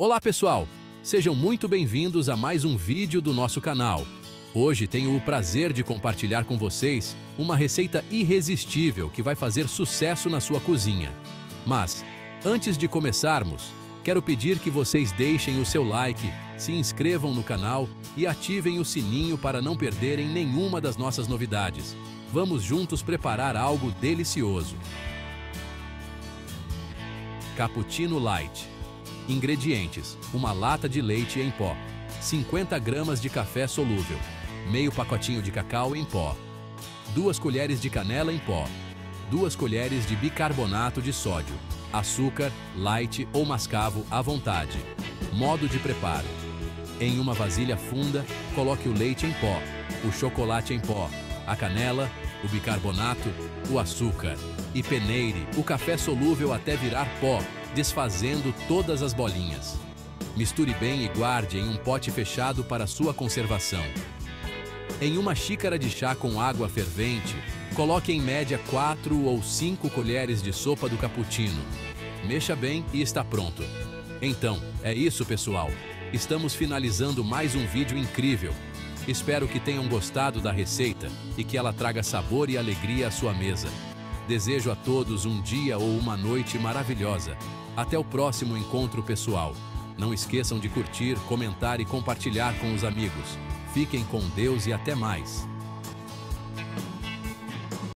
Olá pessoal, sejam muito bem-vindos a mais um vídeo do nosso canal. Hoje tenho o prazer de compartilhar com vocês uma receita irresistível que vai fazer sucesso na sua cozinha. Mas, antes de começarmos, quero pedir que vocês deixem o seu like, se inscrevam no canal e ativem o sininho para não perderem nenhuma das nossas novidades. Vamos juntos preparar algo delicioso. Cappuccino Light Ingredientes: uma lata de leite em pó, 50 gramas de café solúvel, meio pacotinho de cacau em pó, duas colheres de canela em pó, duas colheres de bicarbonato de sódio, açúcar, light ou mascavo à vontade. Modo de preparo: em uma vasilha funda, coloque o leite em pó, o chocolate em pó, a canela, o bicarbonato, o açúcar. E peneire o café solúvel até virar pó desfazendo todas as bolinhas. Misture bem e guarde em um pote fechado para sua conservação. Em uma xícara de chá com água fervente, coloque em média 4 ou 5 colheres de sopa do cappuccino. Mexa bem e está pronto. Então, é isso pessoal. Estamos finalizando mais um vídeo incrível. Espero que tenham gostado da receita e que ela traga sabor e alegria à sua mesa. Desejo a todos um dia ou uma noite maravilhosa. Até o próximo encontro pessoal. Não esqueçam de curtir, comentar e compartilhar com os amigos. Fiquem com Deus e até mais.